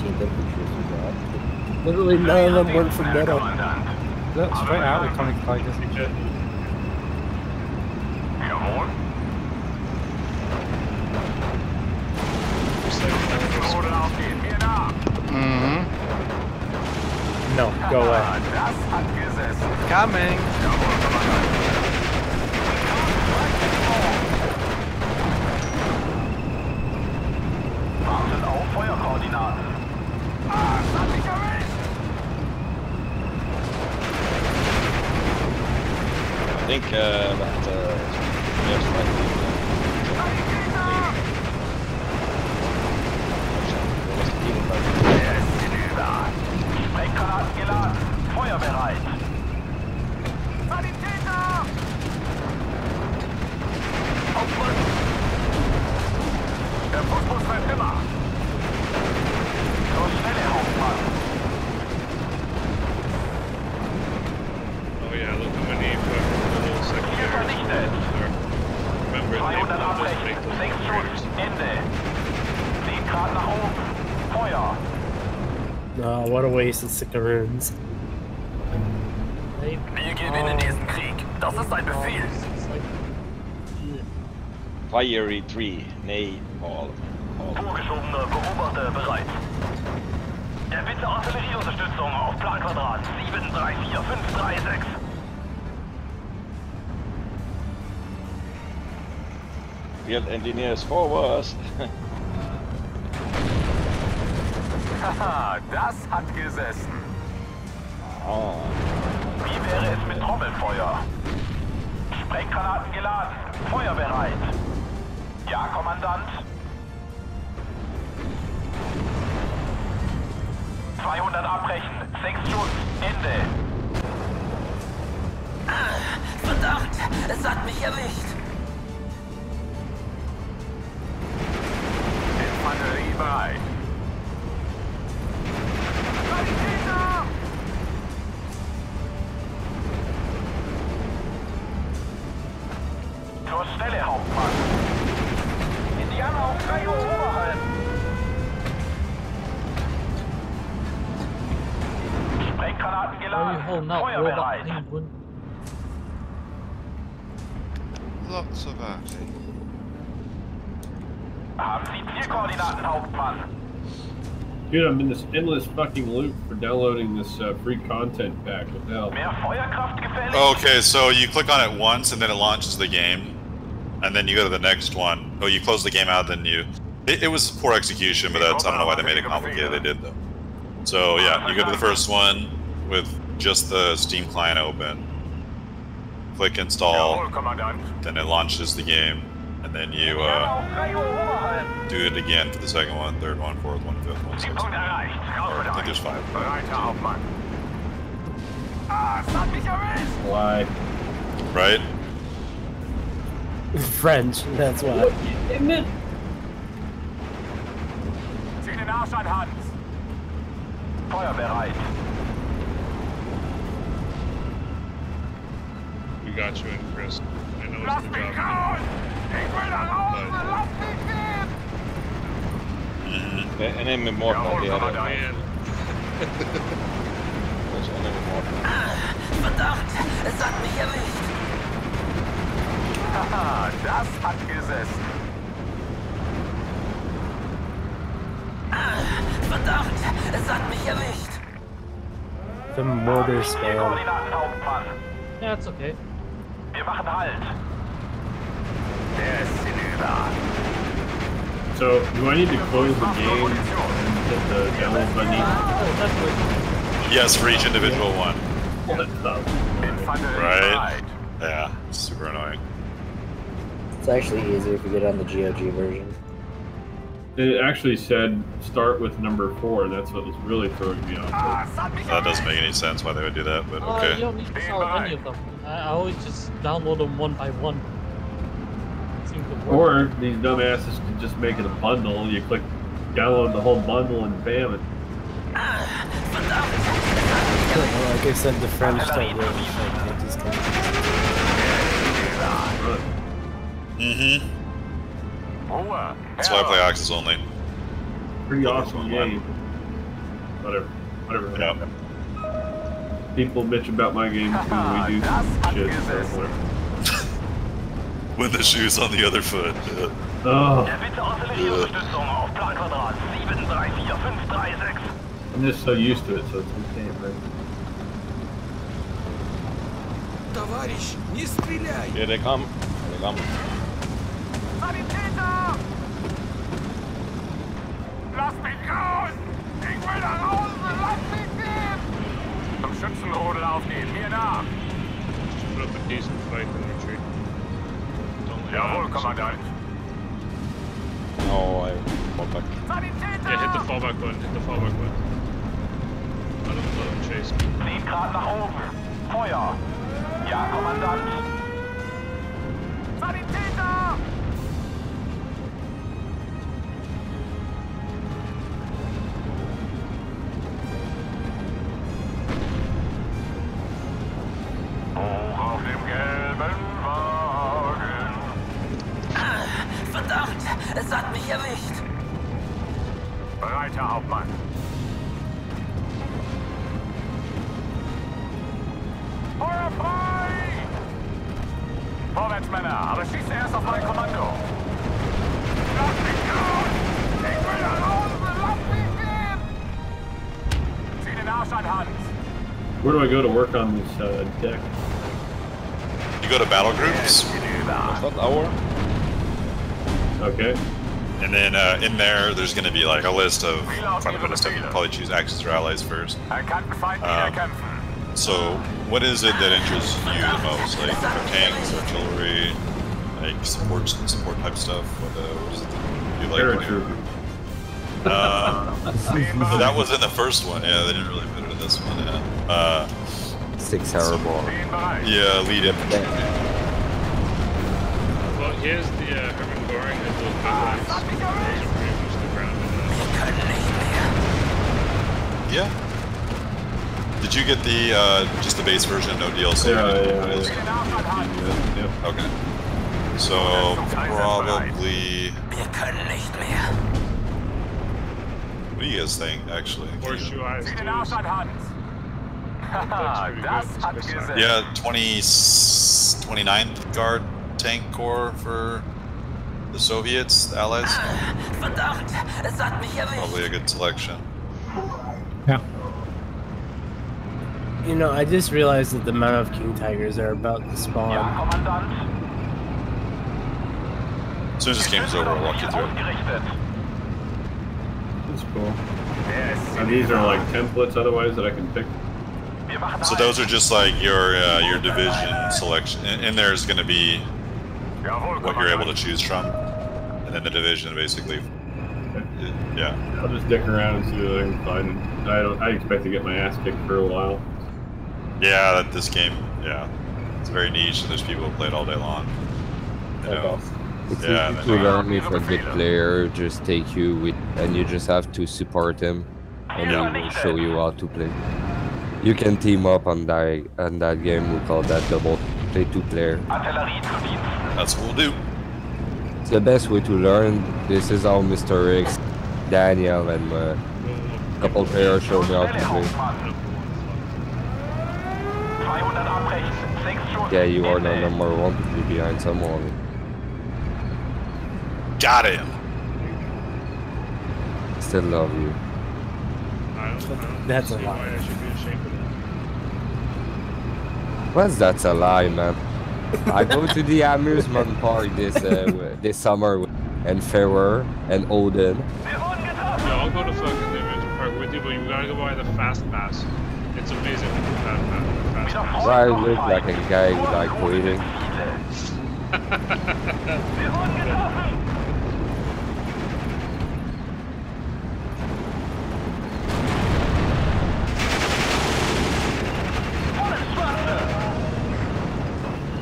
18th infantry we got. Literally none of them went from middle. Look, straight out with Comic Tigers. Jawohl. Oder auf den, mir nach. Mhm. No, go away. Das hat. Coming. Jawohl, Kommandant. Wartet auf Feuerkoordinaten. Ah, das hat mich erwischt. I think uh, that uh, there's Er ist hinüber. Sprenggranaten geladen. Feuerbereit. Sanitäter! Aufrücken! Der Fußbus bleibt immer. 200 will just abbrechen. make those 6 traders. Schuss. Ende. 10 Grad nach oben. Feuer. No, what a waste of Sickaroons. Wir gewinnen diesen Krieg. Das ist ein Befehl. Fiery 3, nay, all. all. Vorgeschobener Beobachter bereit. Der Bitte Artillerieunterstützung auf Planquadrat 734536. Field engineers forward. Haha, das hat gesessen. ah, Wie wäre es mit Trommelfeuer? Sprenggranaten geladen. Feuer bereit. Ja, Kommandant. 200 abbrechen. 6 Schuss. Ende. Verdammt, es hat mich erwischt. Infanterie Dude, I'm in this endless fucking loop for downloading this uh, free content pack. What the hell? Mehr Feuerkraft gefällig? Okay, so you click on it once and then it launches the game, and then you go to the next one. Oh, you close the game out, then you. It, it was poor execution, but that's I don't know why they made it complicated. They did though. So yeah, you go to the first one with just the Steam client open. Click install, then it launches the game, and then you uh, auf 3 Uhr oberhalb. do it again for the second one, third one, fourth one, fifth one, sixth one. Or I think there's five. Bereit, Herr Hauptmann. Ah, es hat mich erwischt. Why? Right? French, that's why. Isn't it? Zieh den Arsch an, Hans. Feuer bereit. We got you in, Chris. I know it's the job. The enemy more on Jawohl, other. Kommandant. Man, There's enemy more. Verdammt, es hat mich erwischt. Haha, das hat gesessen. Verdammt, es hat mich erwischt. The mortar. Zielkoordinaten, Hauptmann. Yeah, it's okay. Wir machen Halt. Der ist hinüber. So, do I need to close the game and hit the download button? That's good. Yes, for each individual one. All that stuff. Right. Yeah, super annoying. It's actually easier if you get on the GOG version. It actually said start with number four, and that's what was really throwing me off. Es hat mich That doesn't make any sense why they would do that, but Uh, okay. you don't need to install any of them. I, I always just download them one by one. Seems to work. Or these dumbasses can just make it a bundle. You click download the whole bundle and bam it. like I said, the French don't really like these kind Run. Mm-hmm. Ruhe. That's why I play Axis only. Pretty awesome game. whatever, whatever. Yep. People bitch about my game too. We do shit. So whatever When the shoe's on the other foot. Yeah. Oh, Der bitte Artillerieunterstützung auf Planquadrat 734536. I'm just so used to it, so it's okay, man. Товарищ, не стреляй! Here they come. Here they come. Sanitäter! Lass mich raus! Ich will nach Hause! Lass mich gehen! Zum Schützenrodel aufgehen, mir nach! Just put up a decent fight Jawohl. Kommandant! No, I fall back. Sanitäter! Yeah, hit the fallback button. Hit the fallback button. Let him, let him chase. Sieht gerade nach oben. Feuer! Ja, Kommandant! Sanitäter! Go to work on this uh, deck? You go to battle groups, It's our. Okay. and then uh, in there, there's going to be like a list of quite a bit of stuff. You probably choose axes or allies first. Erkannten Feind Um. So, what is it that interests you the most? Like tanks, artillery, like support support type stuff? What, uh, what is it that you like? Paratrooper. Uh, so that was in the first one. Yeah, they didn't really put it in this one. Yeah. Uh, Six hour ball. Yeah, lead infantry. Well, here's the uh, Herman Goring and those. Those are pretty much the ground. Wir können nicht mehr. Yeah. Did you get the uh, just the base version, no DLC? Yeah, yeah, What is- Den Arsch an, Hans! Yeah, yeah. Okay. So probably. Wir können nicht mehr. What do you guys think? Actually. Horseshoe eyes. Yeah, 20, 29th Guard Tank Corps for the Soviets, the Allies. Verdammt, es hat mich erwischt. Probably a good selection. Yeah. You know, I just realized that the amount of king tigers are about to spawn. Kommandant. As soon as this game is over, I'll walk you through it. Ausgerichtet. That's cool. And these are like templates otherwise that I can pick. Wir machen So those are just like your uh, your division selection. In, in there is going to be what you're able to choose from, and then the division basically. Yeah. I'll just dick around and see what I can find. I don't. I expect to get my ass kicked for a while. Yeah, that this game, yeah, it's very niche, and there's people who play it all day long. You know, It's Yeah, easy to then- learn if a good player just take you with, and you just have to support him, and he will show you how to play. You can team up on that on that game. We call that double play two player. Artillerie zu Dienst. that's what we'll do. It's the best way to learn. This is how Mr. X, Daniel, and uh, a couple players show me how to play. Hauptmann. 200 abbrechen. Sechs Schuss. Yeah, you are the number one to be behind someone. Got him. Still love you. I don't, I don't That's a see lie. why I should be ashamed of that. What's that's a lie, man. I go to the amusement park this uh, this summer with- and Ferrer and Odin. Wir wurden getroffen. Yeah, I'll go to fucking the amusement park with you, but you gotta go buy the fast pass. It's amazing with the fast pass. Fast pass. I look like a guy who like Vordergrund waiting? Ziele. Wir wurden getroffen. Volles Schwarze.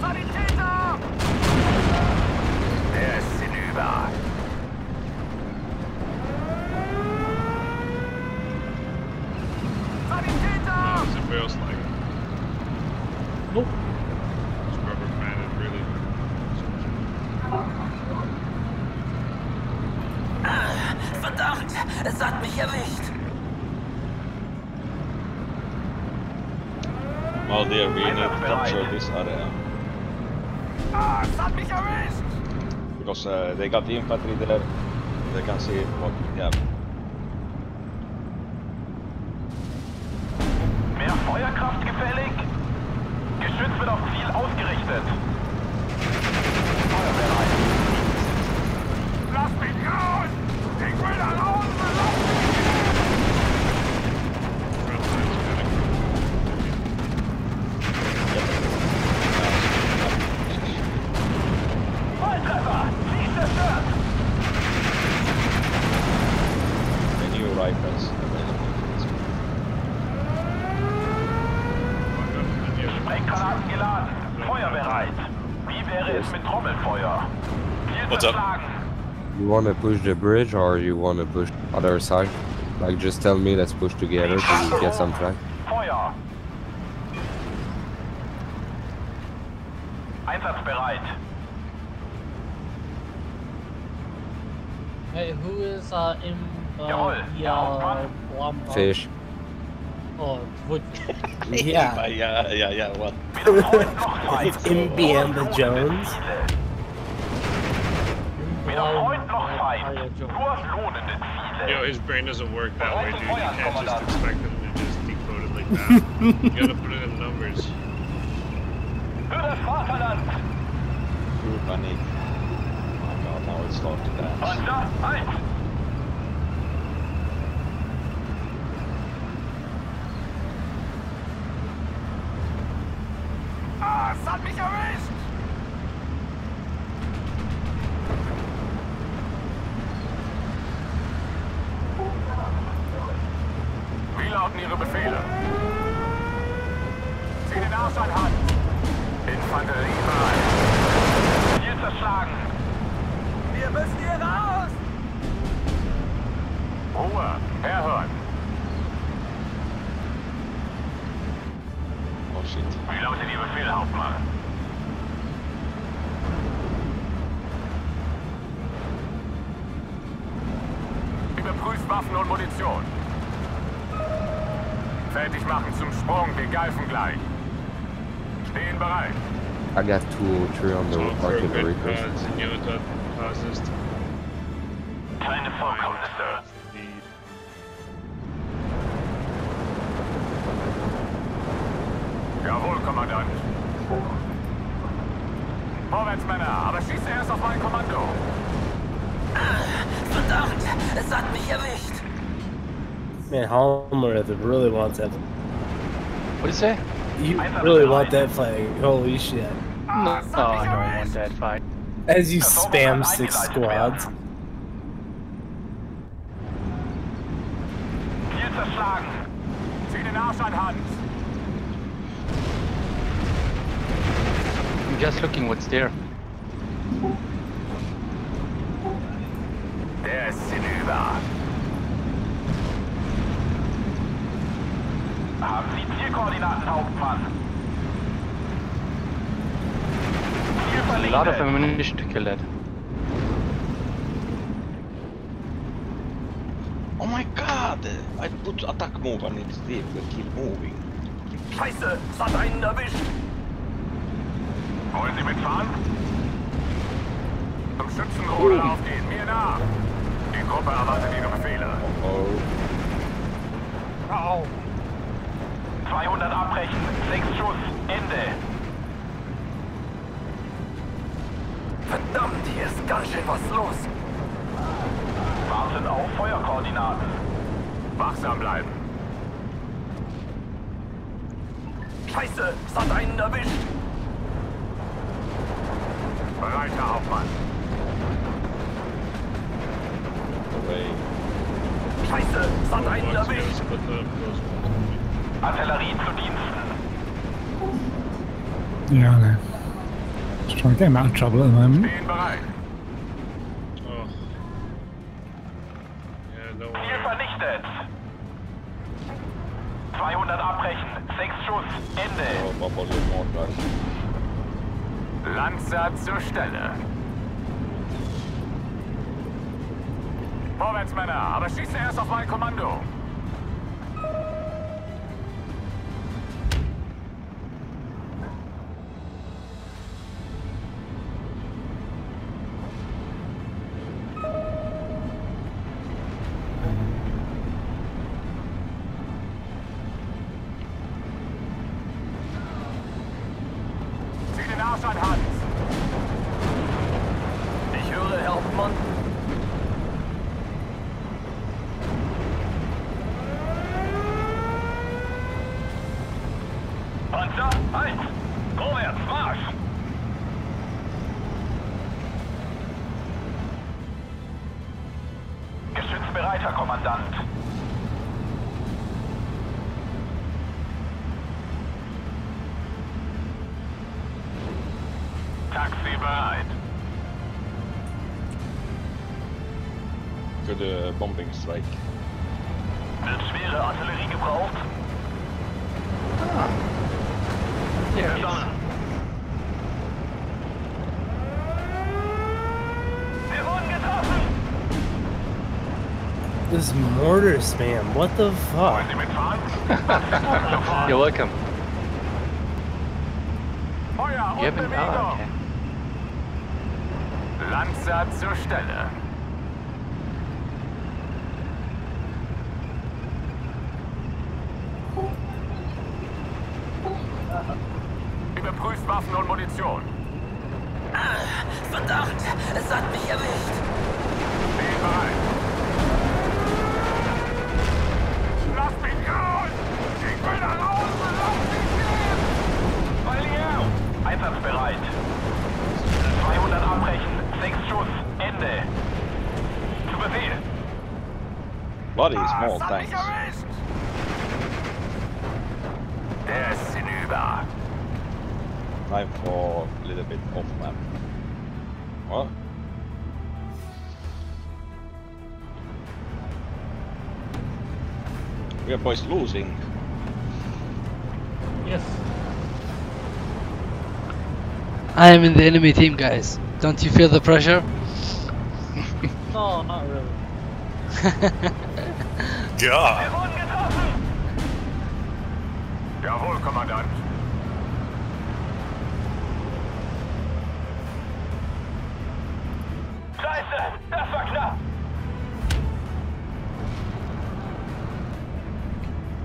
Sanitäter! Der ist hinüber. Sanitäter! Does anybody else like it? Nope. It's rubber banded, really. Verdammt, es hat mich erwischt. Well, dear, we need to capture this area. Ah, es hat mich erwischt! Because uh, they got the infantry there. They can see what we have. Mehr Feuerkraft gefällig? Geschütz wird auf Ziel ausgerichtet. Feuerbereit. Lass mich raus! Ich will da raus! Volltreffer! Ziel zerstört! The new rifles available. Sprenggranaten geladen. Feuerbereit. Wie wäre es mit Trommelfeuer? Ziel What's up? zerschlagen. You wanna push the bridge or you wanna push other side? Like just tell me let's push together to get some flag. Feuer. Einsatzbereit. Hey, who is uh, in uh, Jawohl, the uh, Hauptmann. bomb- Fish. Oh, wood. Yeah. yeah, yeah, yeah. What? Wiederholt noch zwei. It's Indiana Jones. Weder Freund noch Feind. Nur lohnende Ziele. Yo, his brain doesn't work that way, dude. You can't just expect him to just decode it like that. you gotta put it in numbers. Für das Vaterland. True panic. Oh my god, now it started to dance. Panzer, halt. Ah, es hat mich erwischt. Jawohl, Kommandant. Vorwärts, Männer, aber schieße erst auf mein Kommando. Verdammt, es hat mich erwischt. Man, Homer really wants that. What do you say? You really want that flag. Holy shit. No, hat I don't want that fight. As you spam six squads. Ziel zerschlagen. Zieh den Arsch an Hand. I'm just looking what's there. There's ist. Haben Sie Zielkoordinaten, Hauptmann? A lot of ammunition to kill that. Oh my god! I put attack move and it still keep moving. Scheiße, es hat einen erwischt. Wollen Sie mitfahren? Zum Schützenruder aufgehen, mir nach. Die Gruppe erwartet Ihre Befehle. Oh. Au. 200 abbrechen, 6 Schuss, Ende. Verdammt, hier ist ganz schön was los. Warten auf Feuerkoordinaten. Wachsam bleiben. Scheiße, es hat einen erwischt. Bereit, Herr Hauptmann. Away. Scheiße, put the close Artillerie zu Diensten. I know. Just trying to get him out of trouble at the moment. Stehen bereit. Ziel vernichtet. 200 abbrechen, 6 Schuss, Ende. Lanzer zur Stelle. Vorwärts, Männer, aber schieße erst auf mein Kommando. Mortar spam, what the fuck? You're welcome. Feuer You haven't. Oh, okay. Landser zur Stelle. Überprüft Waffen und Munition. Verdammt, es hat mich erwischt. Stehen bereit. Lasst mich raus! Ich will da raus! Lasst mich gehen! Valier! Einsatzbereit. 200 abbrechen. 6 Schuss. Ende. Zu Befehl. Bloody small Es hat mich tanks. Der ist hinüber. Time for a little bit off map. What? We are boys losing. Yes. I am in the enemy team, guys. Don't you feel the pressure? No, not really. God. Jawohl, Kommandant. Scheiße! Das war knapp!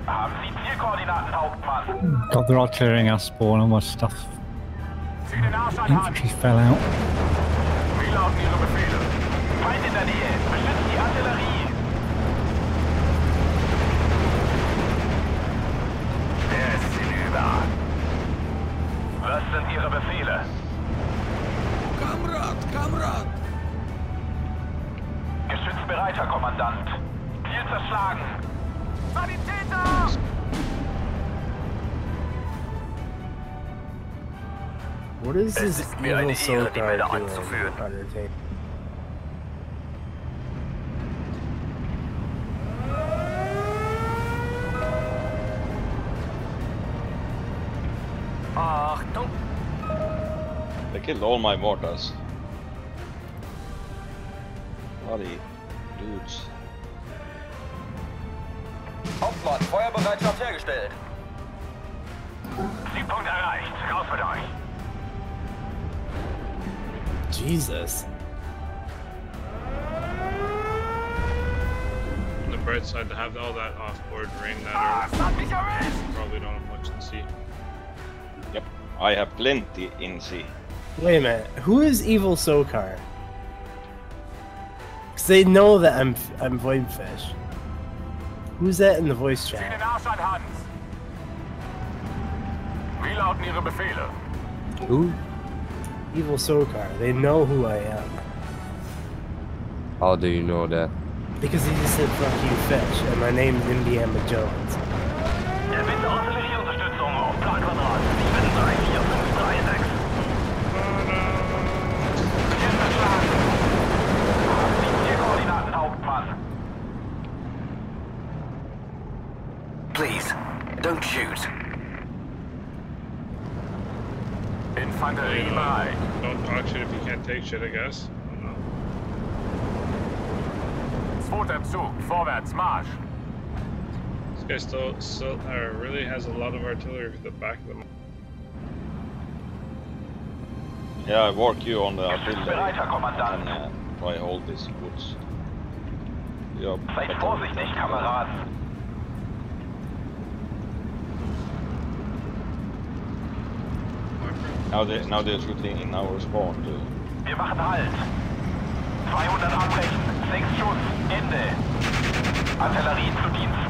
Haben Sie Zielkoordinaten, Hauptmann? God, they're all clearing our spawn and my stuff. Infantry fell out. What is Es this ist mir evil eine soul Ehre, die guard Männer doing? anzuführen. Undertaker? Achtung! They killed all my mortars. Bloody Jesus. On the bright side, to have all that off-board rain that Ah, are es hat mich probably don't have much to see. Yep, I have plenty in sea. Wait a minute. Who is evil Sokar? Because they know that I'm I'm Void Fish. Who's that in the voice Zieh chat? den Arsch an Hand. Wie lauten Ihre Befehle? Who? Evil Sokar. They know who I am. How do you know that? Because he just said fuck you fish and my name's Indiana Jones. Erbitte Artillerieunterstützung auf Planquadrat 734536. Ziel zerschlagen. Haben Sie Zielkoordinaten, Hauptmann? Please, don't shoot. Infanterie bereit. Don't talk shit if you can't take shit, I guess. I. Zweiter Zug, vorwärts, Marsch. This guy still, still uh, really has a lot of artillery at the back of them. Yeah, I work you on the artillery. Bereiter, Kommandant. And uh, try hold these woods. Yeah, Seid vorsichtig, Kameraden. Now they now they're shooting in our spawn too. Wir machen Halt. 200 abbrechen. 6 Schuss. Ende. Artillerie zu Diensten.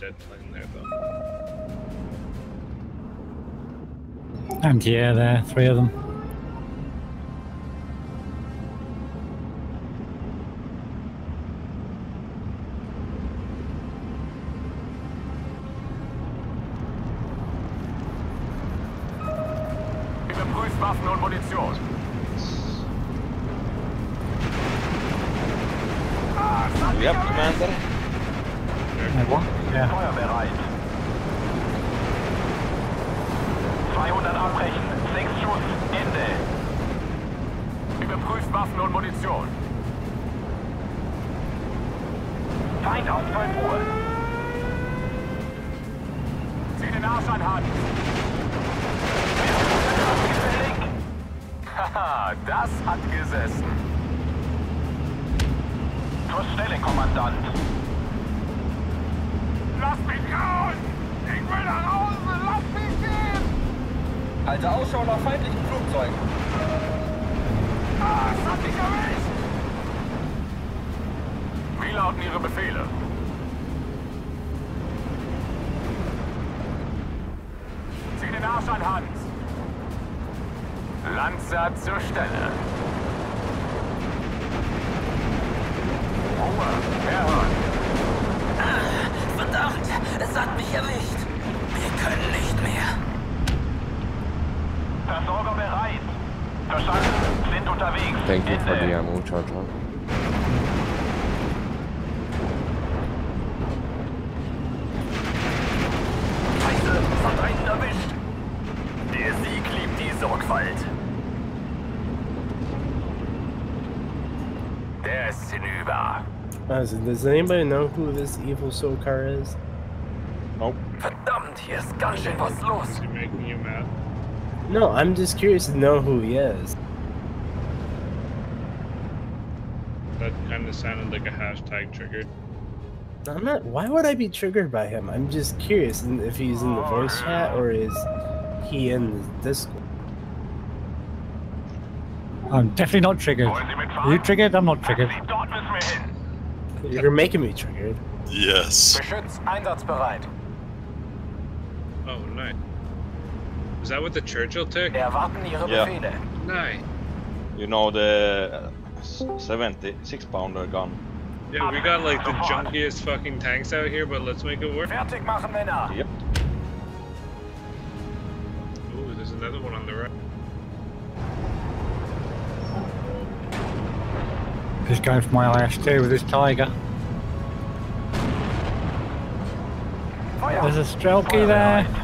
Dead plane there, though. And yeah, there, three of them. Stelle, Kommandant. Lass mich raus! Ich will nach Hause! Lass mich gehen! Halte Ausschau nach feindlichen Flugzeugen. Ah, es hat mich erwischt! Wie lauten Ihre Befehle? Zieh den Arsch an Hand! Lanzer zur Stelle. Verdammt, es hat mich erwischt. Wir können nicht mehr. Versorger bereit. Verstanden. Sind unterwegs. Thank you for the ammo, Charger. Hinüber. Honestly, does anybody know who this evil soul car is? Nope. Verdammt, hier ist ganz schön was los. Is he making you mad? No, I'm just curious to know who he is. That kind of sounded like a hashtag triggered. I'm not. Why would I be triggered by him? I'm just curious if he's in the voice chat or is he in the Discord. I'm definitely not triggered. Are you triggered? I'm not triggered. You're making me triggered. Yes. Beschütz einsatzbereit. Oh, nice. Is that what the Churchill took? Erwarten Ihre Ja. Befehle. Nice. You know the uh, 76 pounder gun. Yeah, we got like the junkiest fucking tanks out here, but let's make it work. Fertig machen, Männer. Yep. Ooh, there's another one on the right. He's going for my IS-2 with his Tiger. There's a Strelky there.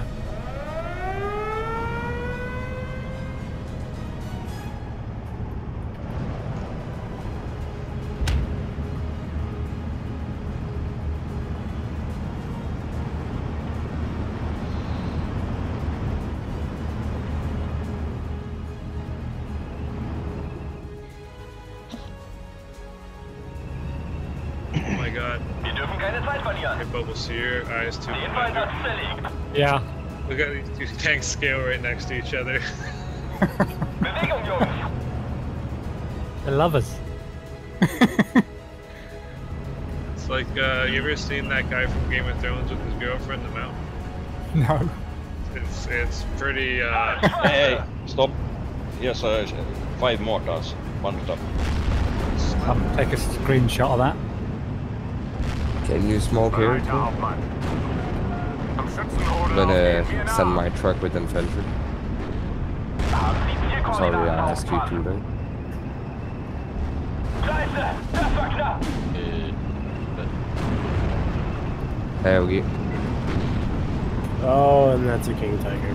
Hey, Bubble Seer, IS-2 Den commander. Einsatz zerlegt. Yeah. Look at these two tanks scale right next to each other. Bewegung, Jungs. They're lovers. It's like, uh, you ever seen that guy from Game of Thrones with his girlfriend, the mountain? No. It's it's pretty. Uh, Hey, hey, stop. Here's uh, five mortars. One stop. I'll take a screenshot of that. Can you smoke here too? I'm gonna send my truck with infantry. Sorry, I asked you to aufgefahren? though. Scheiße, das war knapp. There we go. Oh, and that's a King Tiger.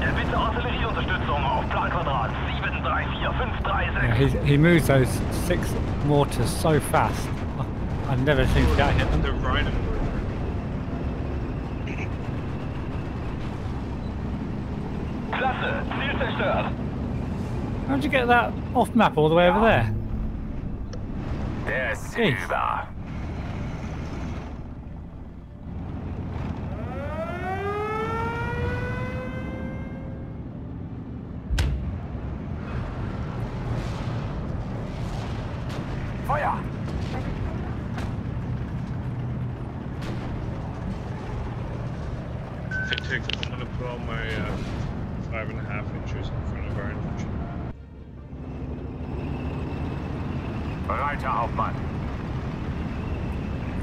Ja, bitte Artillerieunterstützung auf Planquadrat 734-536. Yeah, he, he moves those six mortars so fast. I- I never get hit them. They're riding. Klasse, Ziel zerstört. How'd you get that off map all the way over there? Der ist Jeez. hinüber. Feuer! take. I'm gonna put all my uh, five and a half inches in front of our infantry. Bereit, Herr Hauptmann.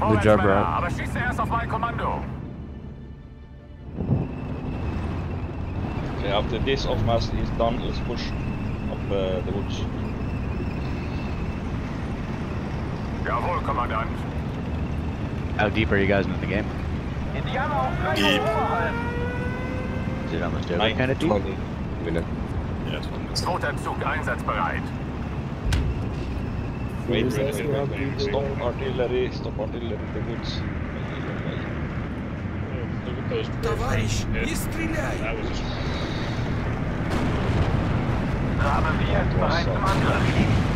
Good Vorwärts, job, Männer, Brad. aber schießt erst auf mein Kommando. Okay, after this off-mass is done, let's push up uh, the woods. Jawohl, Kommandant. How deep are you guys into the game? Indianer auf Freio Deep. Is it almost over Nine, kind of deep? 20 minutes. Yeah, it's one. Zweiter Zug einsatzbereit Wait, Who's wait, asking wait, how wait, deep wait. we Stop are? artillery, stop artillery in the woods. Oh, look at those. Товарищ, Yeah. не стреляй! That was just. Rabe 4 bereit zum Angriff.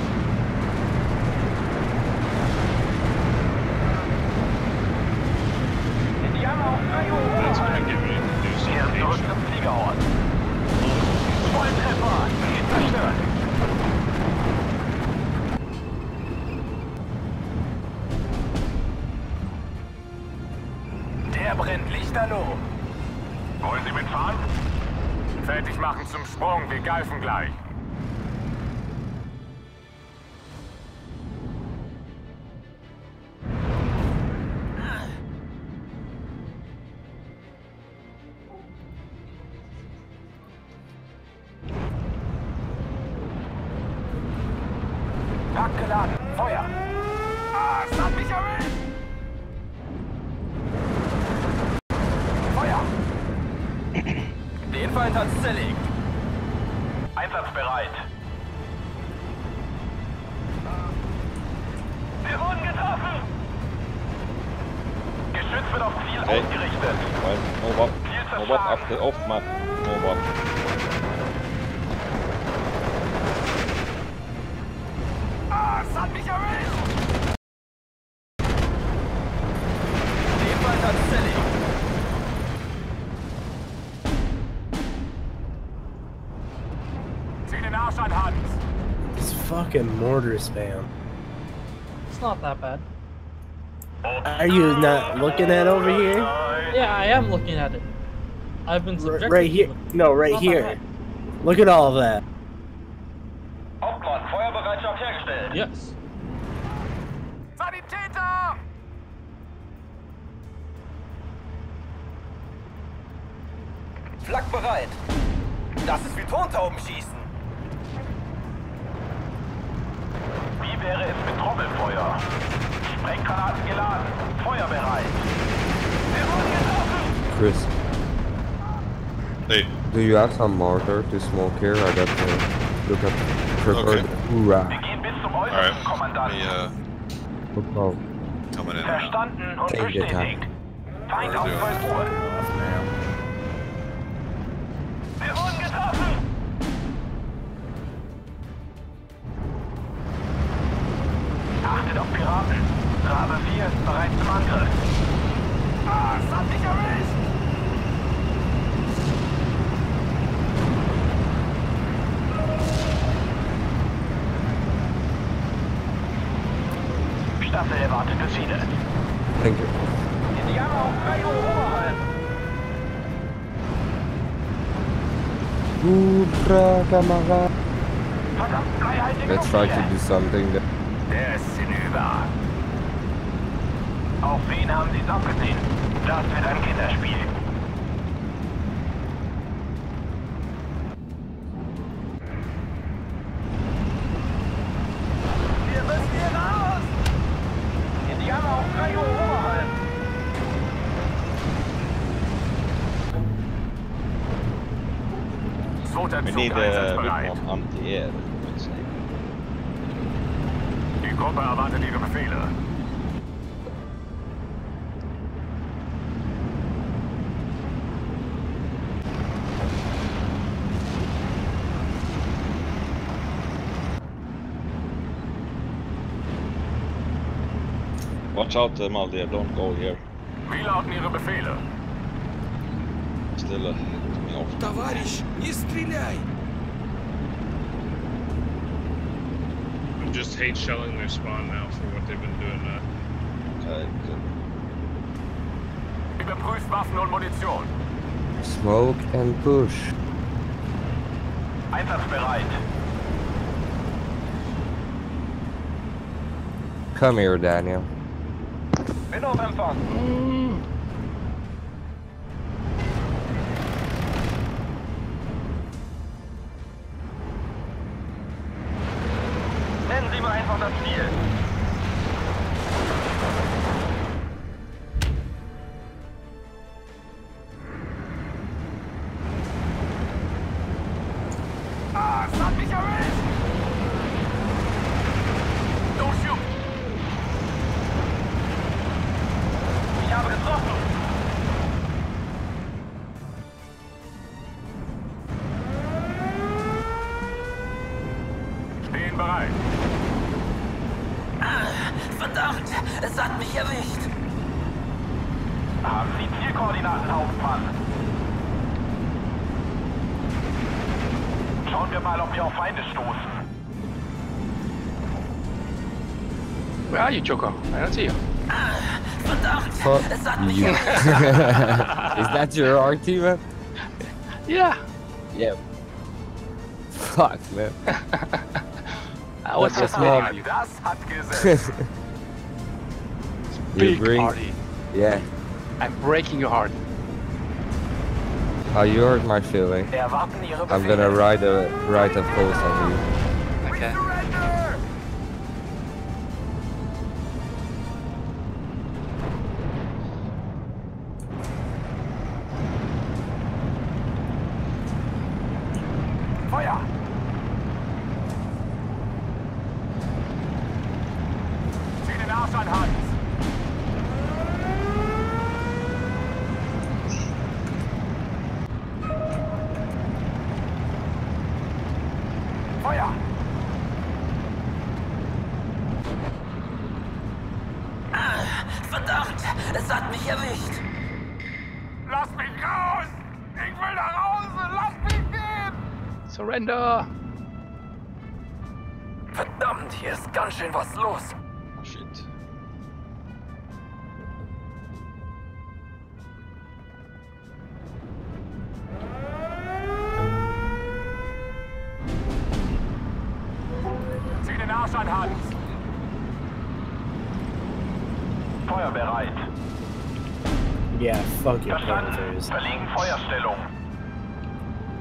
Move up after off-map. Ah, es hat mich erwischt! Den Feind hat's zerlegt. Zieh den Arsch an, Hans! This fucking mortar spam. It's not that bad. Are you not looking at over here? Yeah, I am looking at it. I've been subjected right here. No, right here. Look at all of that. Have some mortar to smoke here? I got to look at prepare Okay. the hoorah. Wir gehen bis zum alright. äußersten Let uh, No coming in. Verstanden und Take the bestätigt. Feind auf Will do. 12 Uhr. Wir wurden getroffen. In Let's try to do something that Der ist hinüber. Auf wen haben Sie es abgesehen? Das wird ein Kinderspiel. Need a bit einsatzbereit. more anti-air. let's say. Die Gruppe Ihre Befehle. Watch out, Maldir, don't go here. Wie lauten Ihre Befehle? Still me off. Товарищ, не стреляй! I just hate shelling their spawn now for what they've been doing. Uh, Okay, good. Überprüft Waffen und Munition. Smoke and push. Einsatzbereit. Come here, Daniel. Bin auf Empfang. Nennen you. Is that your RT, man? Yeah. Yeah. Fuck, man. I was just That's kidding you. Das hat Big bring, party. yeah. I'm breaking your heart. How you hurt my feeling. I'm gonna ride a write a post on you. Arsch an, Hans! Feuer! Verdammt, es hat mich erwischt. Lass mich raus! Ich will nach Hause! Lass mich gehen! Surrender! Verdammt, hier ist ganz schön was los.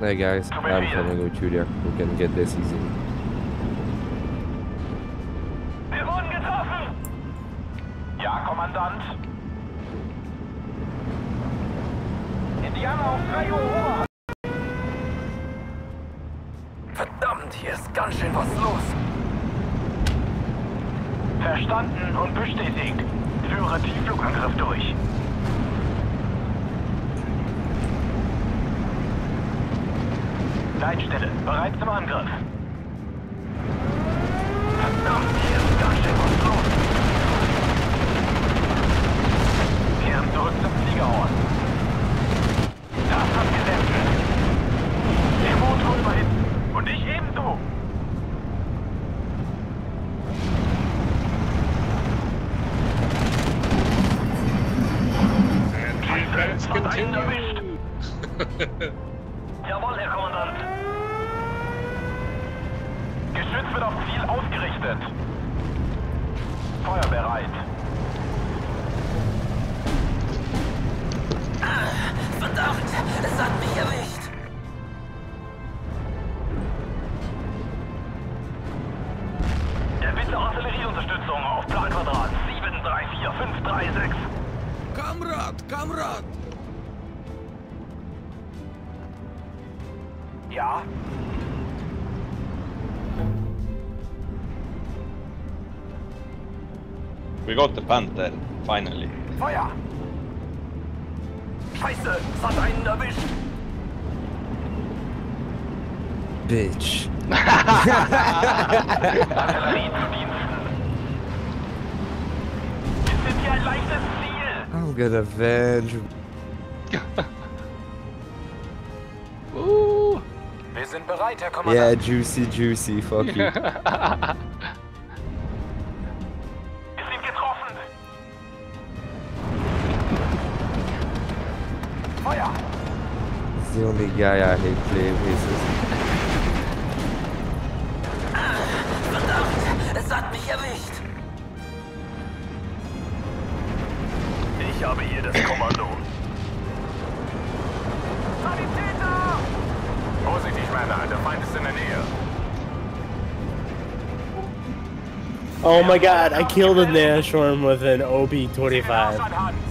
Hey guys, I'm coming with you there. We can get this easy. Jetzt hat ein erwischt. Jawohl, Herr Kommandant. Geschütz wird auf Ziel ausgerichtet. Feuer bereit. Verdammt, es hat mich erwischt. Der bitte Artillerieunterstützung auf Planquadrat 734536. Kamrad, Kamrad! Ja, We got the Panther, finally. Feuer! Scheiße, es hat einen erwischt. Bitch. Artillerie zu Diensten. Wir sind hier ein leichtes Ziel. I'm gonna avenge. bereit, Herr Yeah, juicy, juicy. Fuck you. Wir sind getroffen. Feuer! the only guy I hate playing races. My god, I killed a Nashorn with an OB-25.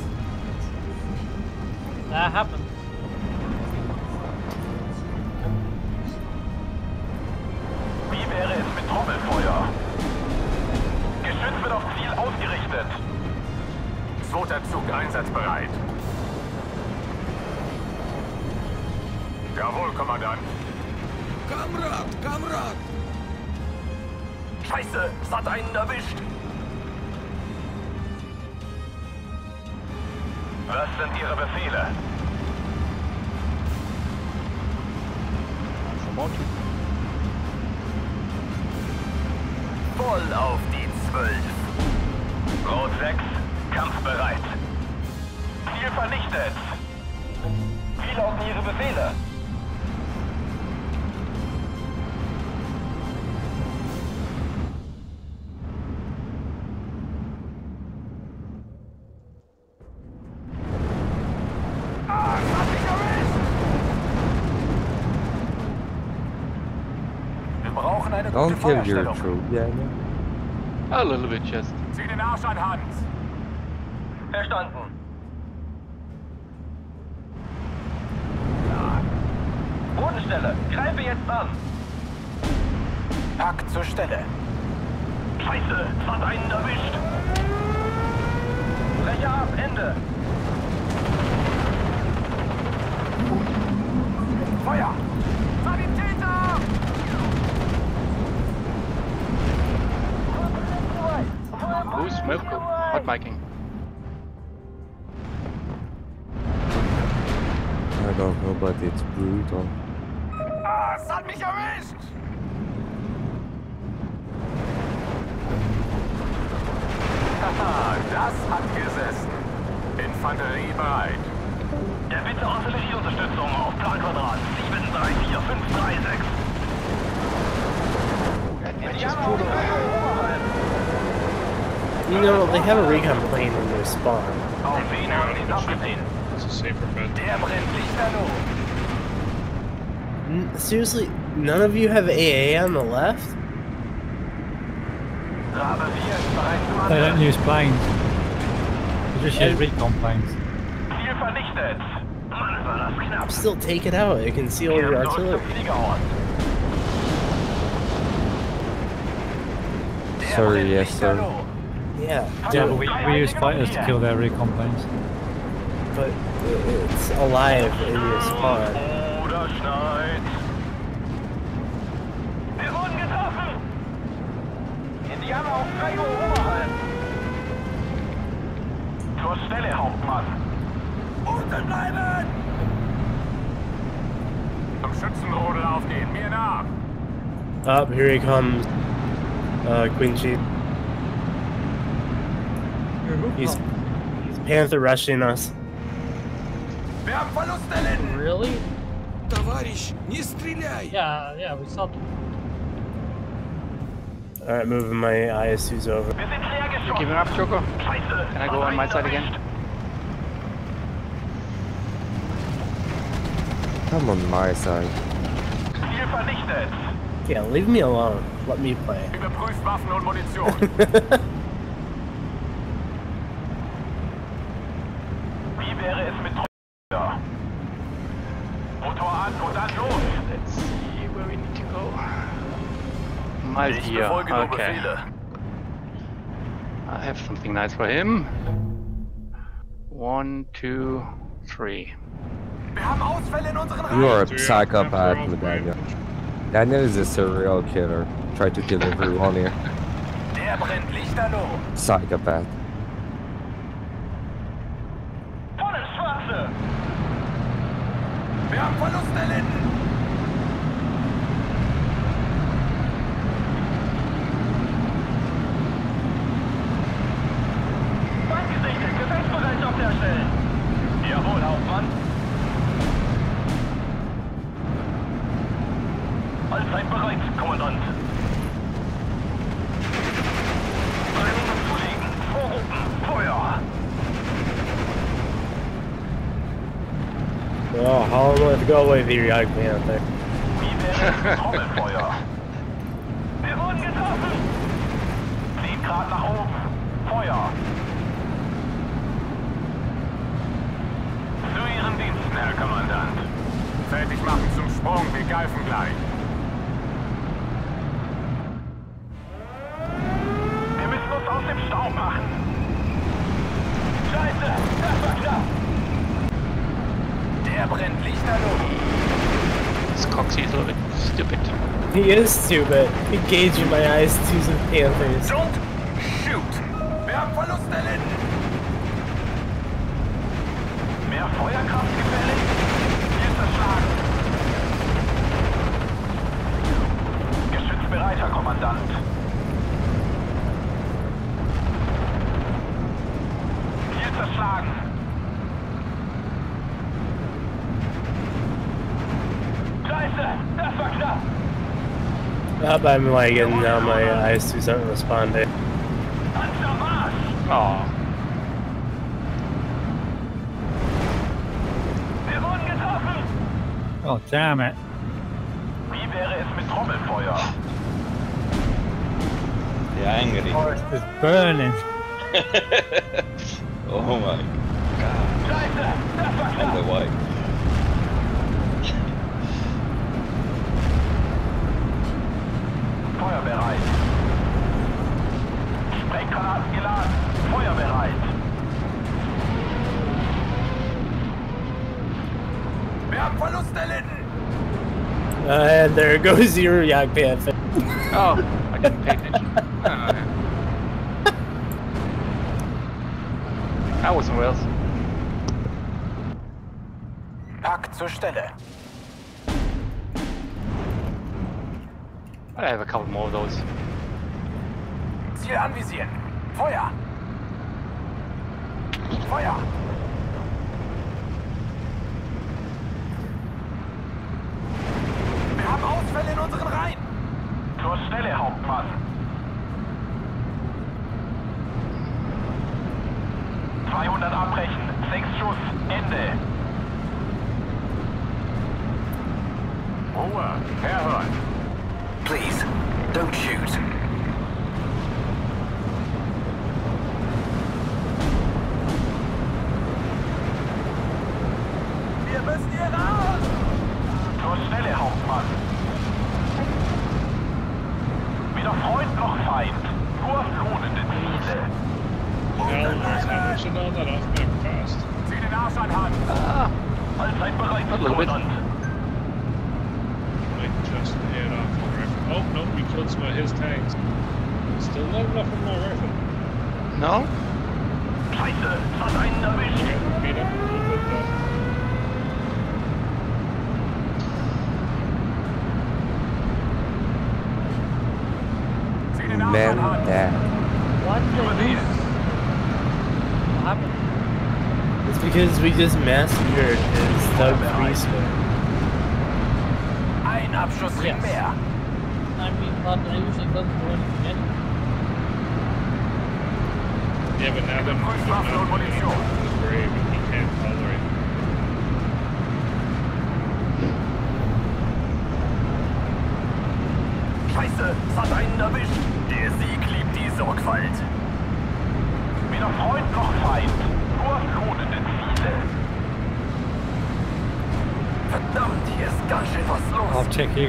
Sind Ihre Befehle? Don't gute kill your Feuerstellung. troop, Daniel. A little bit just. Zieh den Arsch an, Hans. But it's brutal. Ah, es hat mich erwischt! Haha, das hat gesessen. Infanterie bereit. Der bitte Artillerieunterstützung auf Planquadrat 734536. You know, they have a recon plane in their spawn. Auf wen haben Sie abgesehen? It's a safer bet. Der brennt lichterloh. N- seriously, none of you have AA on the left? Rabe 4 ist bereit zu They don't use planes. They just use recon planes. Ziel vernichtet. Mann, war das knapp. Still take it out. It can see all your artillery. Sorry, yes, sir. Yeah, Yeah, but we, we use fighters to kill their recon planes. but i- it's alive in your spawn. Oder schneit. Wir wurden getroffen. Indianer auf 3 Uhr oberhalb. Zur Stelle, Hauptmann. Unten bleiben! Zum Schützenrodel aufgehen, mir nach. Up, here he comes. Uh, Queen Chief. He's, he's Panther rushing us. Really? Товарищ, не стреляй! Yeah, yeah, we saw them. Alright, moving my ISUs over. Wir sind leer You geschossen. giving up, Choco? Scheiße. Can I go on my side again? Come on my side. Ziel vernichtet. Yeah, leave me alone. Let me play. Überprüft Waffen und Munition. Let's see where we need to go. Mal Ich here. Okay. Befehle. I have something nice for him. One, two, three. Wir haben Ausfälle in unseren You are a Reihen. psychopath, Daniel. Daniel is a serial killer. Try to kill everyone here. Der brennt lichterloh. Psychopath. Haben Verluste erlitten. the reopening, I think. is stupid. with my eyes to some panthers. Don't up, I'm like, and now my eyes just aren't responding. Aw. Oh, damn it. Wie wäre es mit Trommelfeuer? Forest is burning. oh my god. Scheiße, das war. Feuerbereit. Sprenggranaten geladen. Feuerbereit. Wir haben Verlust erlitten. Uh, and there goes your yak pants. oh, I didn't pay attention. Uh, that wasn't Wales. Pack zur Stelle. I have a couple Mordos. Ziel anvisieren. Feuer! we just massacred his thug free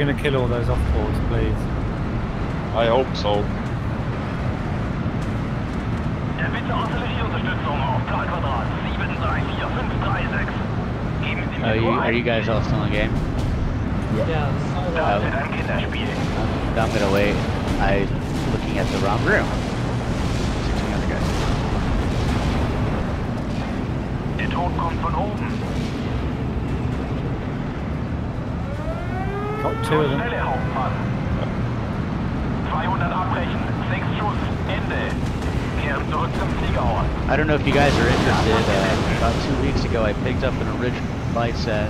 going to kill all those off-boards, please? I hope so. Are you, are you guys all still in the game? Yeah. yeah um, I'm, I'm, I'm gonna wait. I'm looking at the wrong room. Kommt von oben. two of them. I don't know if you guys are interested. Uh, about two weeks ago, I picked up an original flight set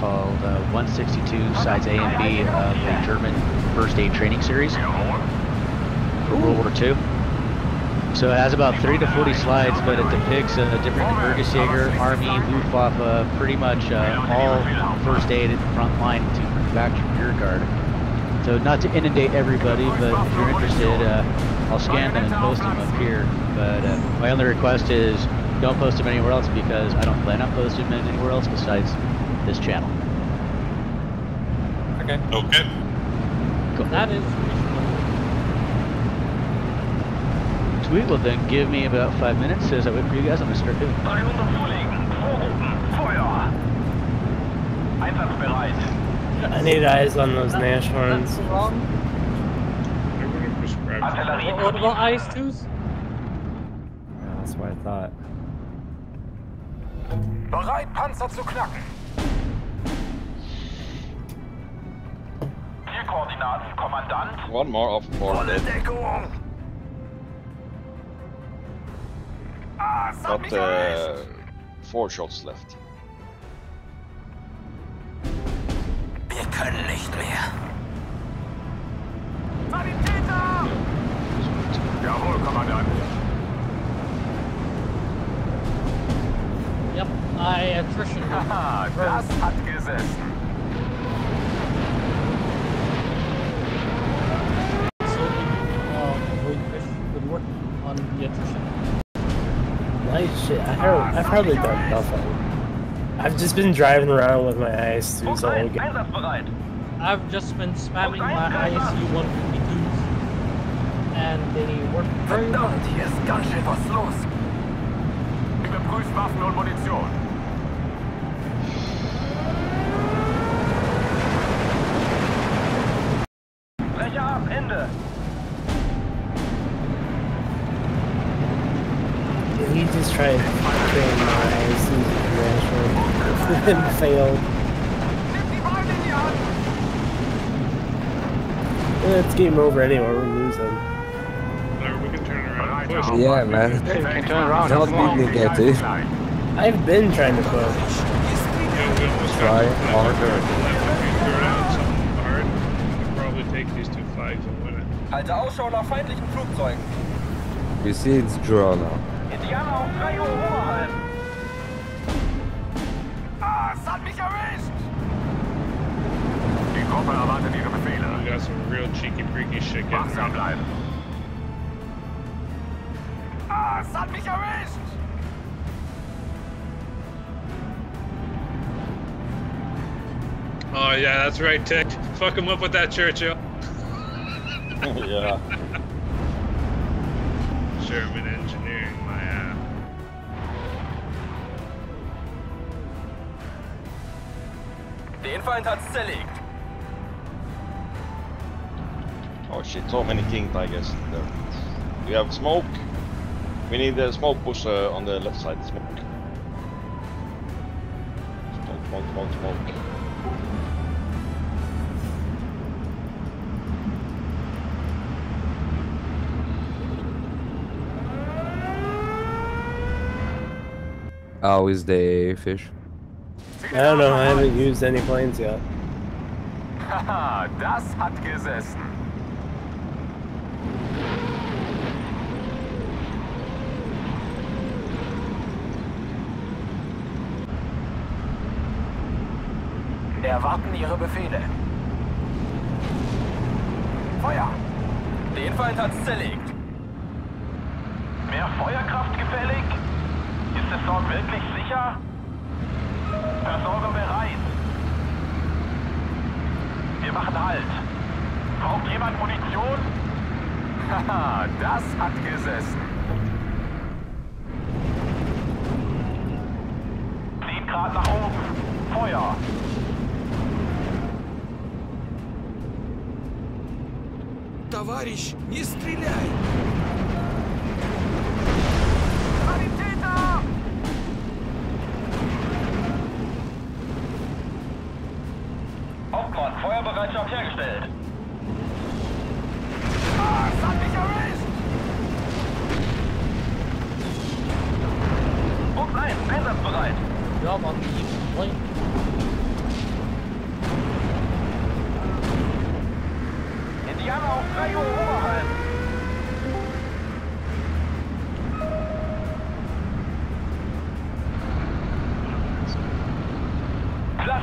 called uh, 162 sides A and B of the German first aid training series for World War II. So it has about 30 to 40 slides, but it depicts a, different Gebirgsjäger, Army, Luftwaffe, uh, pretty much uh, all first aid frontline line to manufacture rear guard. So not to inundate everybody, but if you're interested, uh, I'll scan them and post them up here. But uh, my only request is don't post them anywhere else because I don't plan on posting them anywhere else besides this channel. Okay. Okay. Cool. That is Sweet, well then give me about five minutes as I wait for you guys. I'm gonna start doing it. 300 zulegen. Vorrufen. Feuer. Einsatzbereit. I need eyes on those Nashorns. That's What about ice twos? Yeah, that's what I thought. Bereit, Panzer zu knacken. Zielkoordinaten, Kommandant. One more off board. Volle Deckung. Ah, es hat mich Got erwischt. uh, four shots left. Können nicht mehr. Sanitäter! Jawohl, Kommandant. Yep, I attrition. Haha, das hat gesessen. So, uh, Wayne Fish been on the attrition. Nice shit. I heard, I've hardly done nothing. I've just been driving around with my eyes through Punkt the whole game. I've just been spamming my ISU 152s, and they work very well. Verdammt, hier ist ganz schön was los. Überprüft Waffen und Munition. Game over anyway. We're losing. Whatever, we can turn around and push. Yeah, man. Yeah, you can turn around. Don't be negative. I've been trying to push. Yeah, Try harder. If we throw down something hard, we could probably take these two flags and win it. Halte Ausschau nach feindlichen Flugzeugen. You see, it's draw now. Indianer auf 3 Uhr Oberhalb. Ah, es hat mich erwischt. Die Gruppe erwartet ihre Befehle. We got some real cheeky freaky shit getting Wachsam ready. bleiben. Ah, es hat mich erwischt. Oh yeah, that's right, Tick. Fuck him up with that Churchill. yeah. Sherman engineering, my ass. Den Feind hat's zerlegt. Oh shit, so many things I guess. We have smoke. We need a smoke push uh, on the left side. Smoke. Smoke, smoke, smoke, smoke. How is the fish? I don't know. I haven't used any planes yet. Haha, das hat gesessen. Erwarten Ihre Befehle. Feuer! Den Feind hat's zerlegt. Mehr Feuerkraft gefällig? Ist es dort wirklich sicher? Versorgung bereit. Wir machen Halt. Braucht jemand Munition? Haha, das hat gesessen. 10 Grad nach oben. Feuer. Товарищ, не стреляй!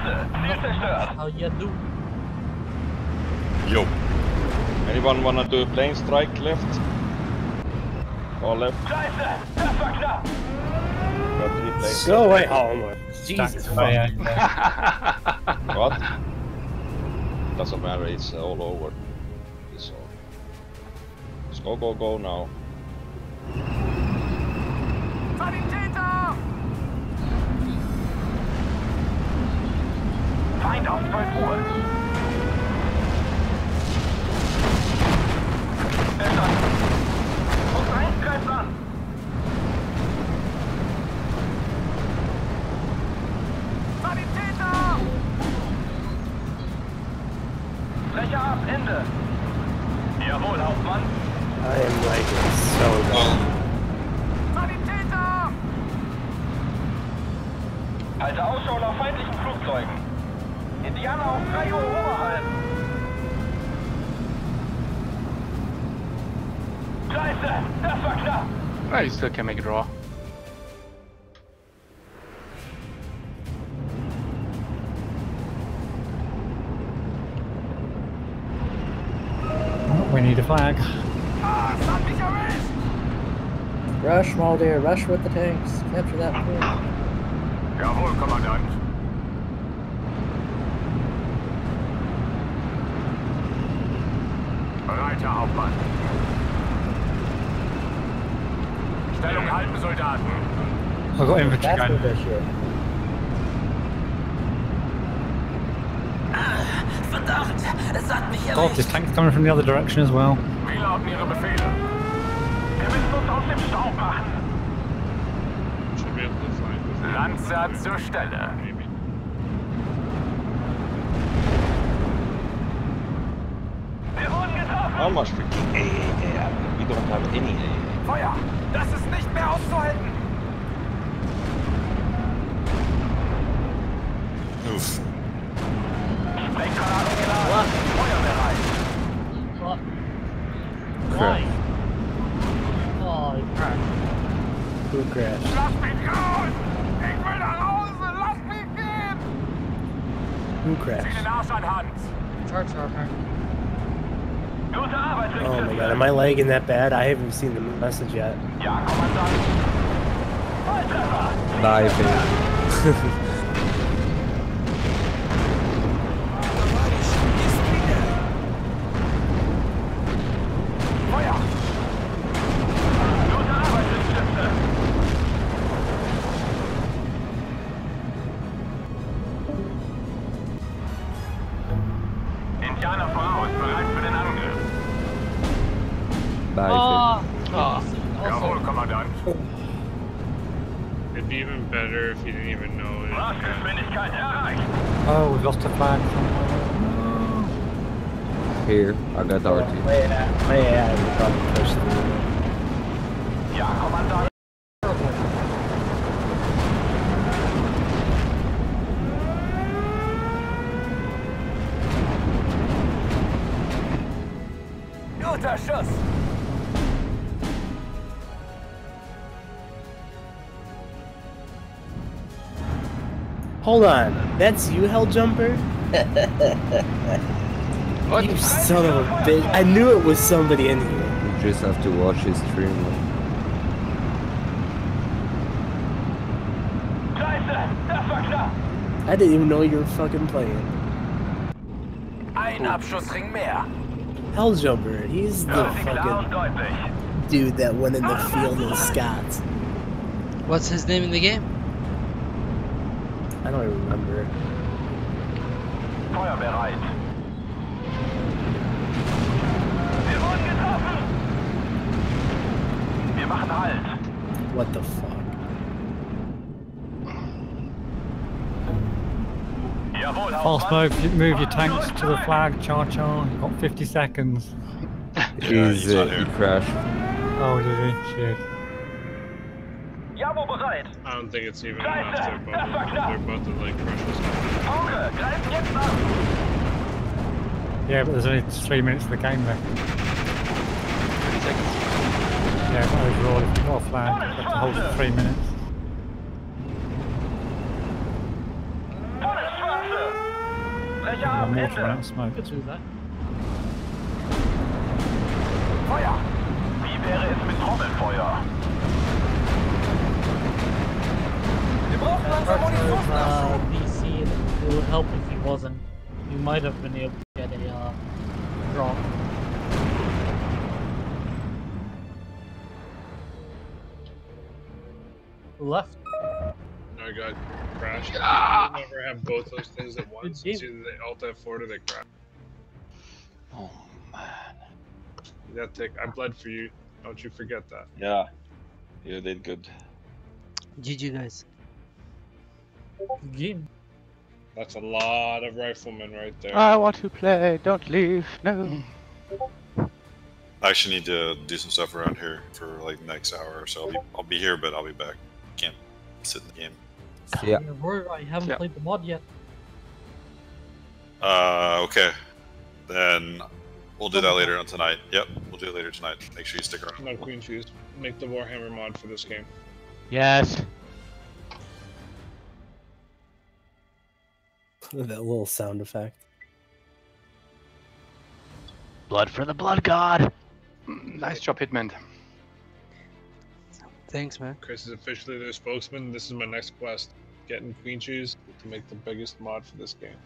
Klasse, Ziel zerstört. How you do? Yo. Anyone wanna do a plane strike left? Or left? Scheiße, das war knapp. Got three. Go away. Oh my. Jesus Stacked fuck. What? Doesn't matter, it's all over. It's all. Let's go, go, go now. Feind auf 12 Uhr. Verstanden. Punkt 1 greift an. Flag. Es hat! Rush, Maldir, rush with the tanks. Capture that point. Jawohl, Kommandant. Bereiter Hauptmann. Stellung halten, Soldaten. I've got infantry That's God, erwischt. this tank's coming from the other direction as well. Wie lauten Ihre Befehle? Wir müssen uns aus dem Staub machen. Landsat zur Stelle. Wir wurden getroffen. How much freaking AA? We don't have any AA. Feuer! Das ist nicht mehr auszuhalten! Oof. Who crashed? Lass mich raus! Ich will nach Hause! Lass mich gehen! Who Zieh den Arsch an Hand! Charge, Harper. Oh my god, am I lagging that bad? I haven't seen the message yet. Ja, Kommandant. Bye, babe. Guter Schuss. Hold on, that's you, Hell Jumper? What? You son of a bitch. I knew it was somebody in here. You just have to watch his stream. man. Scheiße, das war knapp. I didn't even know you were fucking playing. Ein Abschussring mehr. Hell Jumper, he's the Hört sie klar und fucking dude that went in the field in Scots. What's his name in the game? I don't even remember. Feuerbereit. Wir wurden getroffen. Wir machen Halt. What the fuck? Jawohl, Fast move, move your tanks to the flag, Char Char. You've got 50 seconds. Yeah, He's, he's uh, not he crashed. Oh, did he? Shit. Jabo bereit. I don't think it's even Scheiße, enough. They're das war about, to, knapp. they're about to like crush us. Pauke, greifen jetzt an. Yeah, but there's only three minutes of the game left. seconds. Yeah, but overall, if you got a flag, you have to hold for three minutes. Brecher Yeah, ab, mortar Ende. went out of smoke. Could do that. Feuer! Wie wäre es mit Trommelfeuer? Wir brauchen langsam uh, Munitionsnachschub! DC, it would help if he wasn't. You might have been able to get a uh, draw. Left. I got crashed. You never have both those things at once. game. It's either they alt F4 or they crash. Oh man. That tick, I bled for you. Don't you forget that. Yeah, you did good. GG guys. Good game. That's a lot of riflemen right there. I want to play. Don't leave. No. Hmm. I actually need to do some stuff around here for like the next hour or so. I'll be, I'll be here, but I'll be back. Can't sit in the game. Yeah. Word, I haven't Yeah. played the mod yet. Uh, okay. Then we'll do that later on tonight. Yep, we'll do it later tonight. Make sure you stick around. No queen shoes. Make the Warhammer mod for this game. Yes. that little sound effect. Blood for the blood god. Nice job, Hitman. Thanks, man. Chris is officially their spokesman. This is my next quest. Getting queen shoes to make the biggest mod for this game.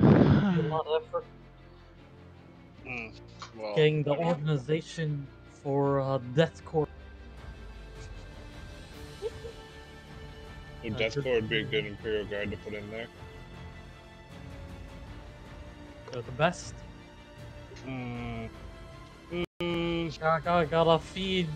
A lot of effort Mm, Well, getting the organization for uh, Death Korps. the Death Korps would be a good Imperial Guard to put in there. They're the best. Mm. Gotta, gotta, gotta feed,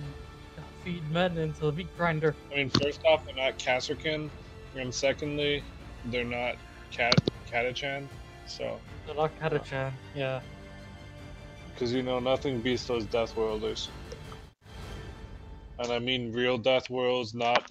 feed men into the meat grinder. I mean, first off, they're not Kasrkin, and secondly, they're not Kat Katachan. So, They're not Katachan. Yeah. because you know, nothing beats those Death Worlders. And I mean real Death Worlds, not